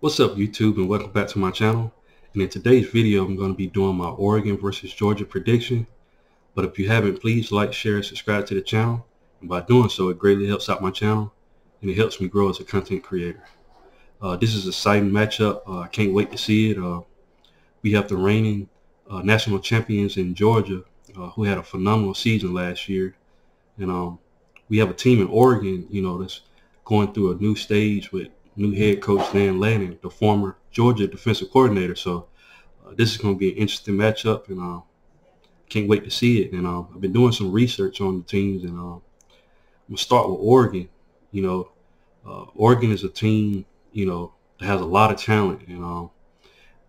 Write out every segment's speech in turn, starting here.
What's up YouTube and welcome back to my channel. And in today's video I'm going to be doing my Oregon versus Georgia prediction. But if you haven't, please like, share, and subscribe to the channel. And by doing so, it greatly helps out my channel and it helps me grow as a content creator. Uh, this is a exciting matchup. Uh, I can't wait to see it. Uh, we have the reigning uh, national champions in Georgia uh, who had a phenomenal season last year. And um, we have a team in Oregon, you know, that's going through a new stage with new head coach Dan Lanning, the former Georgia defensive coordinator. So uh, this is going to be an interesting matchup, and uh, can't wait to see it. And uh, I've been doing some research on the teams, and uh, I'm gonna start with Oregon. You know, uh, Oregon is a team, you know, that has a lot of talent, and um,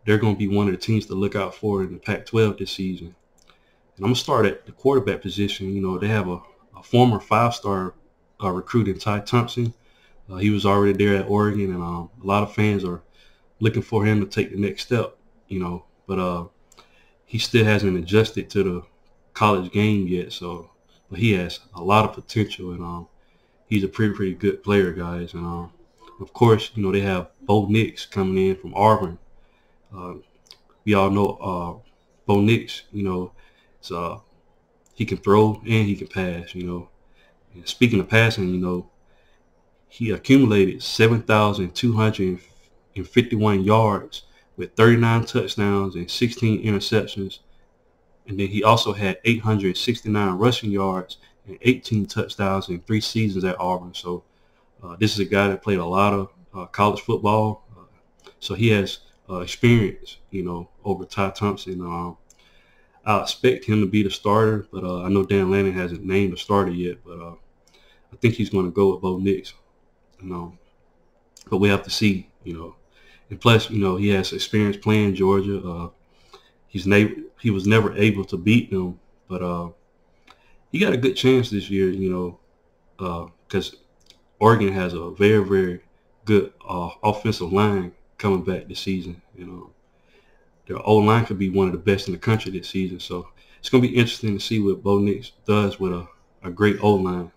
they're going to be one of the teams to look out for in the Pac-12 this season. And I'm gonna start at the quarterback position. You know, they have a, a former five-star uh, recruit in Ty Thompson uh, he was already there at Oregon, and um, a lot of fans are looking for him to take the next step. You know, but uh, he still hasn't adjusted to the college game yet. So, but he has a lot of potential, and um, he's a pretty pretty good player, guys. And um, of course, you know they have Bo Nix coming in from Auburn. Uh, we all know uh, Bo Nix. You know, so uh, he can throw and he can pass. You know, and speaking of passing, you know, he accumulated 7,251 yards with 39 touchdowns and 16 interceptions. And then he also had 869 rushing yards and 18 touchdowns in three seasons at Auburn. So uh, this is a guy that played a lot of uh, college football. Uh, so he has uh, experience, you know, over Ty Thompson. Um, I expect him to be the starter, but uh, I know Dan Lanning hasn't named a starter yet. But uh, I think he's going to go with Bo Nix you know. But we have to see, you know. And plus, you know, he has experience playing Georgia. Uh, he's he was never able to beat them, but uh, he got a good chance this year, you know, because uh, Oregon has a very, very good uh, offensive line coming back this season. You know, their O line could be one of the best in the country this season. So it's going to be interesting to see what Bo Nix does with a, a great O line.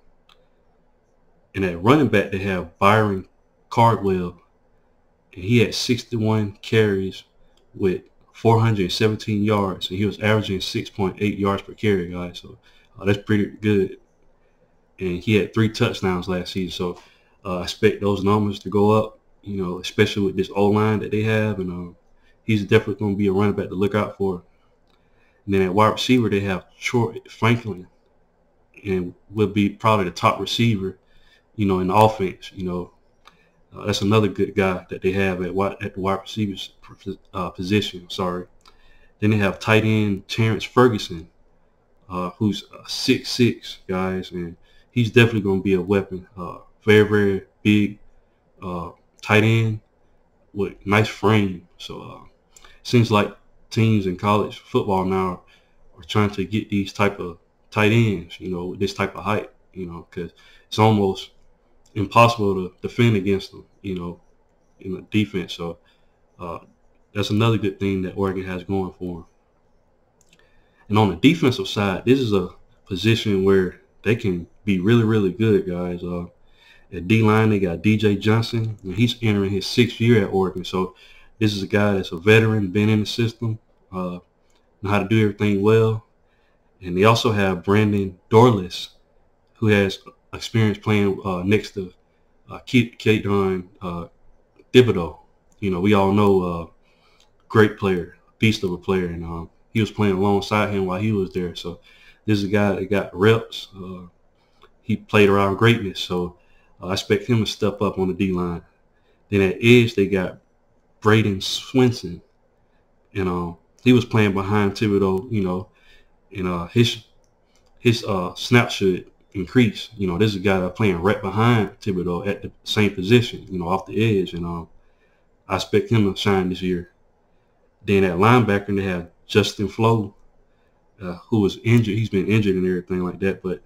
And at running back, they have Byron Cardwell. And he had 61 carries with 417 yards. And he was averaging 6.8 yards per carry, guys. So uh, that's pretty good. And he had three touchdowns last season. So uh, I expect those numbers to go up, you know, especially with this O-line that they have. And uh, he's definitely going to be a running back to look out for. And then at wide receiver, they have Troy Franklin and will be probably the top receiver you know, in the offense. You know, uh, that's another good guy that they have at at the wide receivers uh, position. Sorry. Then they have tight end Terrance Ferguson, uh, who's six six guys, and he's definitely going to be a weapon. Uh, very very big uh, tight end with nice frame. So uh, seems like teams in college football now are trying to get these type of tight ends, you know, this type of height, you know, because it's almost impossible to defend against them, you know, in the defense. So uh, that's another good thing that Oregon has going for them. And on the defensive side, this is a position where they can be really, really good, guys. Uh, at D-line, they got DJ Johnson, and he's entering his sixth year at Oregon. So this is a guy that's a veteran, been in the system, uh, know how to do everything well. And they also have Brandon Dorlus, who has experience playing uh, next to uh, Kayvon uh, Thibodeaux. You know, we all know uh, great player, beast of a player, and um, he was playing alongside him while he was there. So this is a guy that got reps. Uh, he played around greatness, so uh, I expect him to step up on the D line. Then at edge, they got Bradyn Swinson, and um, he was playing behind Thibodeaux. You know, and uh, his his uh, snap should increase. You know, this is a guy playing right behind Thibodeaux at the same position, you know, off the edge. And um, I expect him to shine this year. Then at linebacker, they have Justin Flowe, uh, who was injured. He's been injured and everything like that, but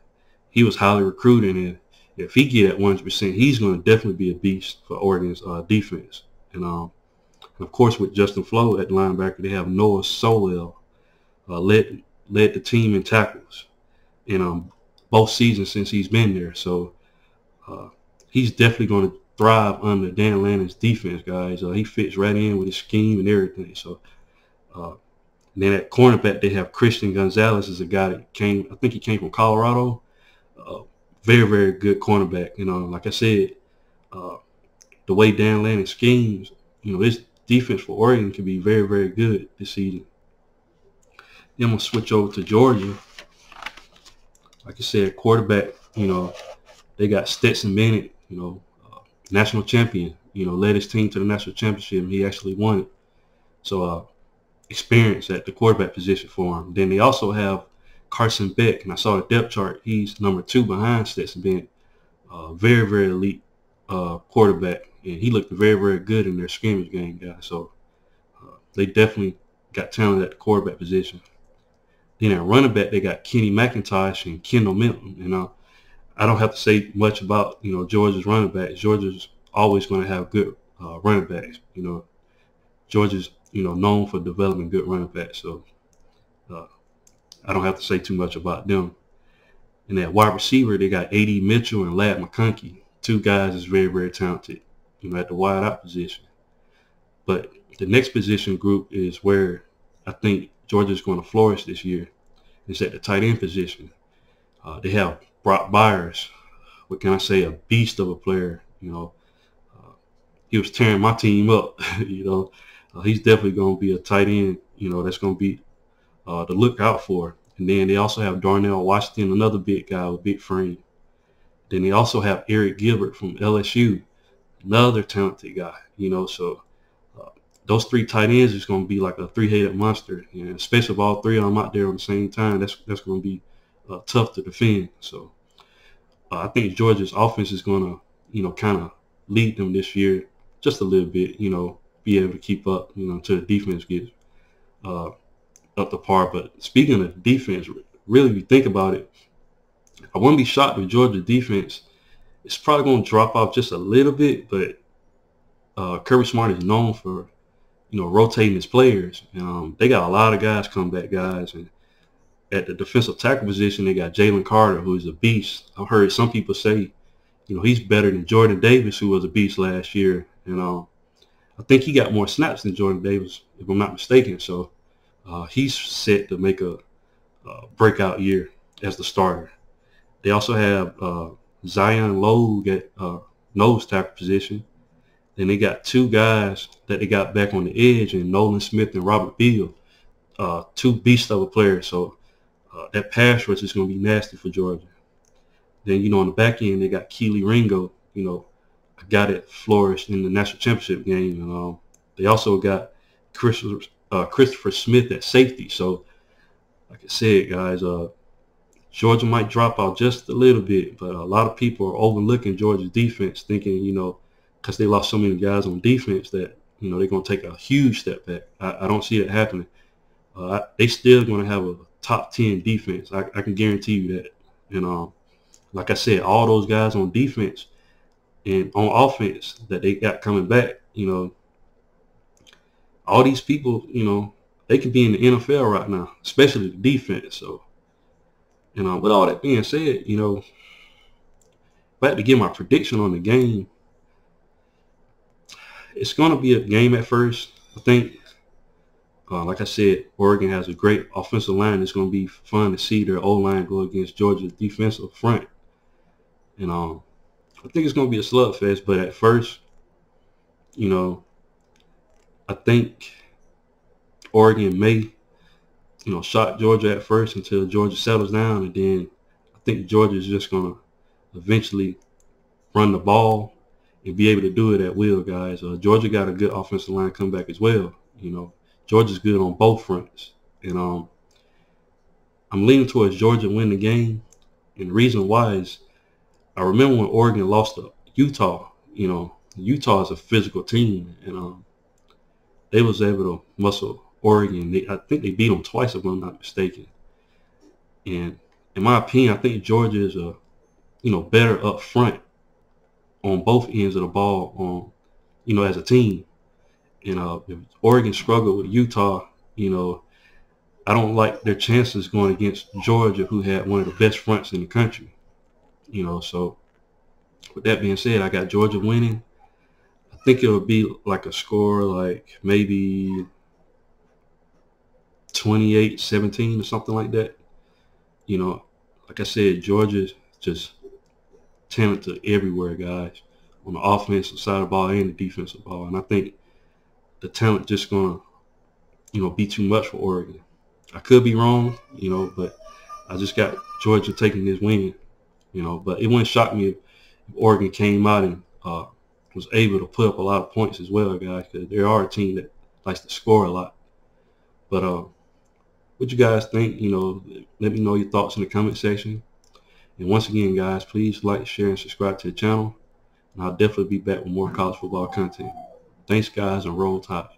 he was highly recruited. And if he get at 100%, he's going to definitely be a beast for Oregon's uh, defense. And, um, and of course, with Justin Flowe at linebacker, they have Noah Sewell, uh, led led the team in tackles. And um, both seasons since he's been there. So uh, he's definitely going to thrive under Dan Lanning's defense, guys. Uh, he fits right in with his scheme and everything. So, uh, then at cornerback, they have Christian Gonzalez is a guy that came, I think he came from Colorado. Uh, very, very good cornerback. You know, like I said, uh, the way Dan Lanning schemes, you know, his defense for Oregon can be very, very good this season. Then to switch over to Georgia. Like I said, quarterback, you know, they got Stetson Bennett, you know, uh, national champion, you know, led his team to the national championship and he actually won it. So, uh, experience at the quarterback position for him. Then they also have Carson Beck, and I saw the depth chart. He's number two behind Stetson Bennett. Uh, very, very elite uh, quarterback, and he looked very, very good in their scrimmage game, guys. So uh, they definitely got talent at the quarterback position. Then at running back, they got Kenny McIntosh and Kendall Milton. You know, I don't have to say much about you know Georgia's running backs. Georgia's always going to have good uh, running backs. You know, Georgia's you know known for developing good running backs. So uh, I don't have to say too much about them. And that wide receiver, they got A.D. Mitchell and Ladd McConkey two guys is very, very talented, you know, at the wide out position. But the next position group is where I think Georgia's going to flourish this year. It's at the tight end position. Uh, they have Brock Bowers. What can I say? A beast of a player. You know, uh, he was tearing my team up. you know, uh, he's definitely going to be a tight end. You know, that's going to be uh, to look out for. And then they also have Darnell Washington, another big guy with big frame. Then they also have Arik Gilbert from LSU, another talented guy. You know, so those three tight ends is going to be like a three-headed monster, and especially if all three of them out there on the same time, that's that's going to be uh, tough to defend. So uh, I think Georgia's offense is going to, you know, kind of lead them this year just a little bit. You know, be able to keep up, you know, until the defense gets uh, up to par. But speaking of defense, really, if you think about it, I wouldn't be shocked if Georgia defense is probably going to drop off just a little bit, but uh, Kirby Smart is known for, you know, rotating his players. Um, they got a lot of guys come back guys, and at the defensive tackle position, they got Jalen Carter, who is a beast. I've heard some people say, you know, he's better than Jordan Davis, who was a beast last year. And um, I think he got more snaps than Jordan Davis, if I'm not mistaken. So uh, he's set to make a, a breakout year as the starter. They also have uh, Zion Logue at uh, nose tackle position. Then they got two guys that they got back on the edge, and Nolan Smith and Robert Beal, uh, two beasts of a player. So uh, that pass rush is going to be nasty for Georgia. Then you know on the back end they got Kelee Ringo, you know, a guy that flourished in the national championship game, and um, they also got Christopher, uh, Christopher Smith at safety. So like I said, guys, uh, Georgia might drop out just a little bit, but a lot of people are overlooking Georgia's defense, thinking, you know, because they lost so many guys on defense that, you know, they're going to take a huge step back. I, I don't see it happening. Uh, they still going to have a top 10 defense. I, I, can guarantee you that. And um, like I said, all those guys on defense and on offense that they got coming back, you know, all these people, you know, they could be in the NFL right now, especially the defense. So and uh, with all that being said, you know, if I to give my prediction on the game, it's going to be a game at first. I think, uh, like I said, Oregon has a great offensive line. It's going to be fun to see their O-line go against Georgia's defensive front. And um, I think it's going to be a slugfest, but at first, you know, I think Oregon may you know, shock Georgia at first until Georgia settles down, and then I think Georgia is just going to eventually run the ball and be able to do it at will, guys. Uh, Georgia got a good offensive line come back as well. You know, Georgia's good on both fronts, and um, I'm leaning towards Georgia win the game. And the reason why is I remember when Oregon lost to Utah. You know, Utah is a physical team, and um, they was able to muscle Oregon. They, I think they beat them twice, if I'm not mistaken. And in my opinion, I think Georgia is a, you know, better up front on both ends of the ball, on, you know, as a team. And uh, if Oregon struggled with Utah, you know, I don't like their chances going against Georgia, who had one of the best fronts in the country. You know, so with that being said, I got Georgia winning. I think it would be like a score like maybe 28-17 or something like that. You know, like I said, Georgia's just talented everywhere, guys, on the offensive side of the ball and the defensive ball. And I think the talent just gonna, you know, be too much for Oregon. I could be wrong, you know, but I just got Georgia taking this win, you know. But it wouldn't shock me if Oregon came out and uh, was able to put up a lot of points as well, guys, because they are a team that likes to score a lot. But uh, what you guys think, you know, let me know your thoughts in the comment section. And once again, guys, please like, share, and subscribe to the channel. And I'll definitely be back with more college football content. Thanks, guys, and roll tide.